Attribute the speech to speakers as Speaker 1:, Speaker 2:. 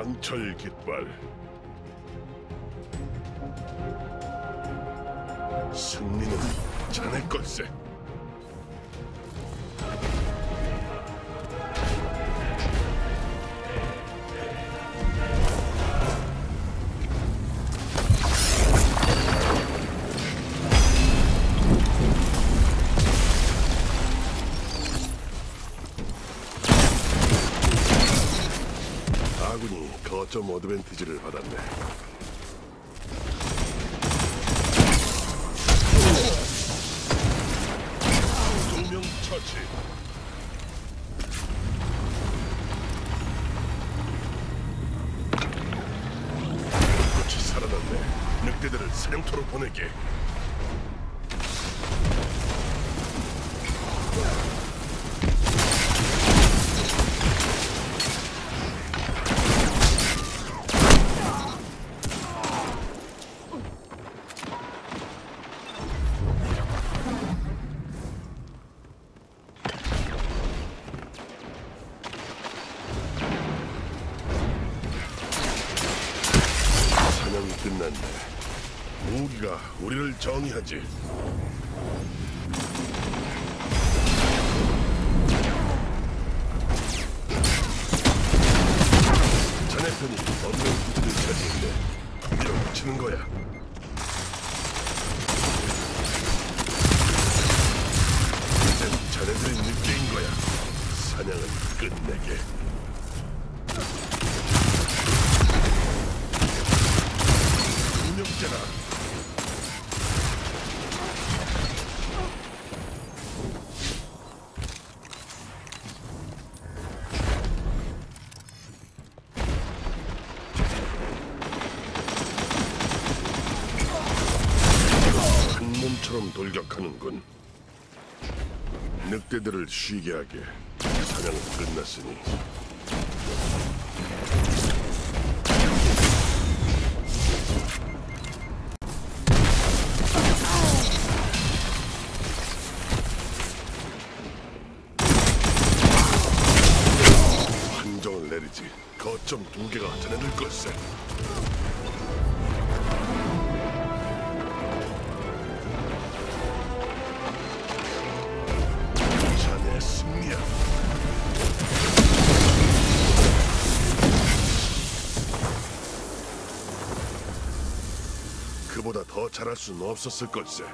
Speaker 1: 강철 깃발. 승리는 자네 걸세 아군이 거점 어드밴티지를 받았네. 두 명 처치. 꽃이 살아났네. 늑대들을 사냥터로 보내게 끝났네. 무기가 우리를 정의하지. 자네 편이 어드밴티지를 차지했네 밀어붙이는 거야? 이젠 자네들이 늑대인 거야. 사냥은 끝내게 운명자라 한 몸처럼 돌격하는군. 늑대들을 쉬게 하게. 사냥은 끝났으니. 판정을 내리지. 거점 두 개가 자네들 걸세 그보다 더 잘할 수는 없었을 걸세